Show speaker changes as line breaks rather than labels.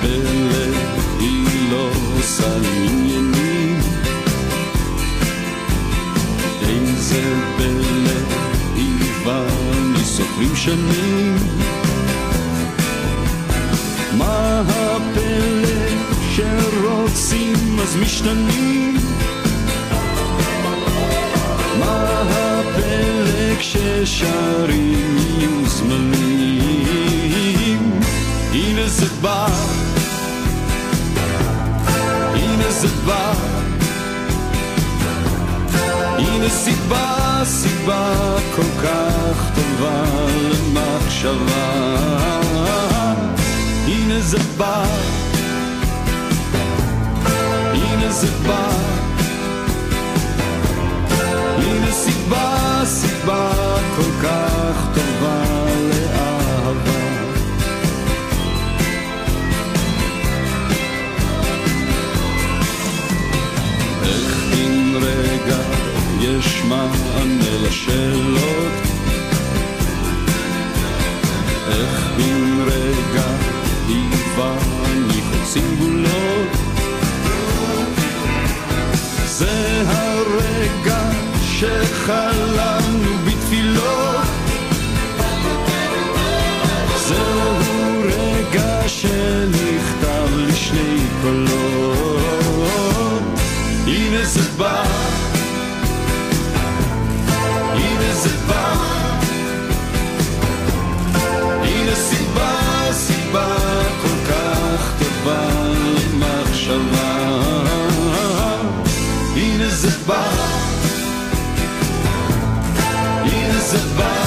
פלא היא לא עושה עניינים. איזה פלא היא ואני סופרים שנים מה הפלא שרוצים אז משתנים? מה הפלא כששרים יהיו זמנים הנה זה בא. הנה זה בא. הנה סיבה, סיבה כל כך טובה למחשבה. הנה זה בא. הנה זה בא. הנה סיבה, סיבה כל כך יש מענה לשאלות. איך בן רגע ואני חוצים גבולות זה הרגע שחלמנו בתפילות. זהו רגע שנכתב לשני קולות הנה זה בא הנה זה בא